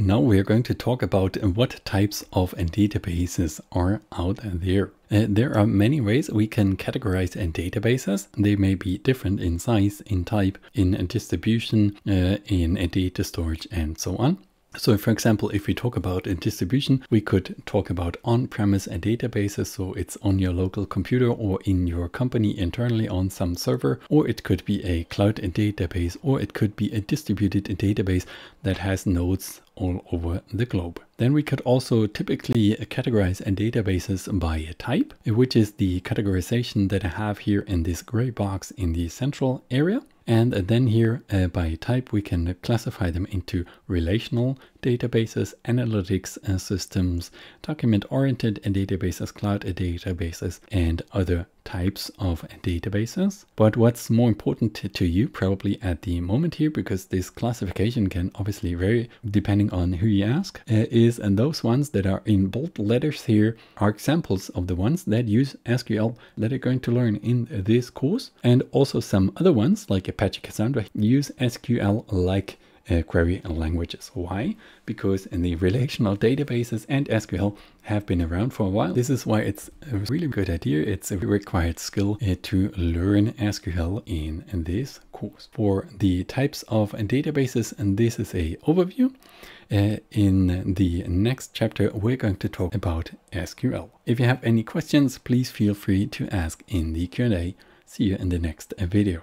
Now we are going to talk about what types of databases are out there. Uh, there are many ways we can categorize databases. They may be different in size, in type, in distribution, uh, in data storage, and so on. So for example, if we talk about a distribution, we could talk about on-premise and databases. So it's on your local computer or in your company internally on some server, or it could be a cloud database, or it could be a distributed database that has nodes all over the globe. Then we could also typically categorize databases by a type, which is the categorization that I have here in this gray box in the central area. And then here uh, by type, we can classify them into relational databases, analytics uh, systems, document-oriented databases, cloud databases, and other types of databases. But what's more important to you probably at the moment here, because this classification can obviously vary depending on who you ask, uh, is and those ones that are in bold letters here are examples of the ones that use SQL that are going to learn in this course. And also some other ones like Apache Cassandra use SQL like uh, query languages. Why? Because in the relational databases and SQL have been around for a while. This is why it's a really good idea. It's a required skill uh, to learn SQL in, this course. For the types of databases, and this is a overview. Uh, in the next chapter, we're going to talk about SQL. If you have any questions, please feel free to ask in the Q&A. See you in the next video.